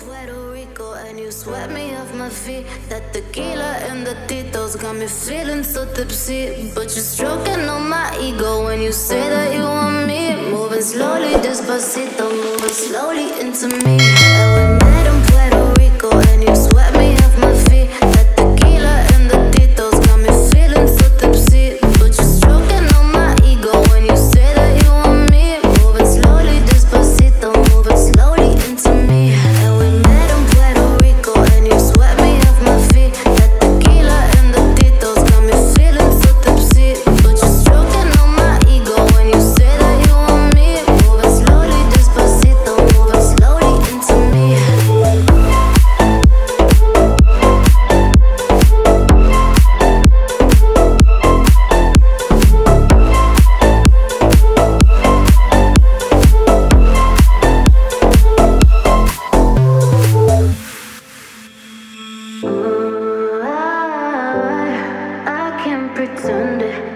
Puerto Rico and you swept me off my feet. That tequila and the titos got me feeling so tipsy. But you're stroking on my ego when you say that you want me. Moving slowly, despacito, moving slowly into me. pretend